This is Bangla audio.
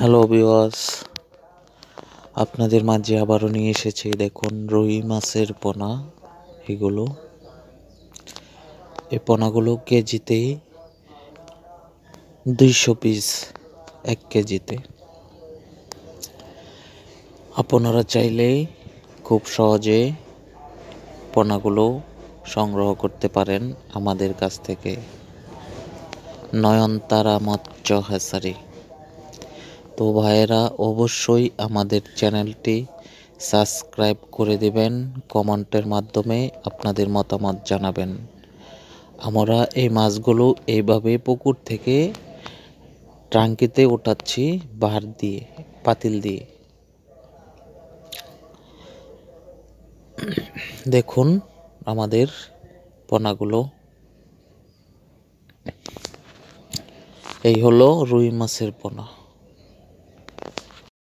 হ্যালো বিওয়াস আপনাদের মাঝে আবারও নিয়ে এসেছি, দেখুন, রুই মাছের পোনা, এগুলো। এই পোনাগুলো কেজিতে দুইশো পিস, এক কেজিতে। আপনারা চাইলেই খুব সহজে পোনাগুলো সংগ্রহ করতে পারেন আমাদের কাছ থেকে। নয়নতারা মৎস্য হ্যাসারি তো ভাইয়েরা, অবশ্যই আমাদের চ্যানেলটি সাবস্ক্রাইব করে দেবেন, কমেন্টের মাধ্যমে আপনাদের মতামত জানাবেন। আমরা এই মাছগুলো এইভাবে পুকুর থেকে ট্রাঙ্কিতে ওঠাচ্ছি বাহার দিয়ে, পাতিল দিয়ে। দেখুন আমাদের পোনাগুলো। এই হলো রুই মাছের পোনা।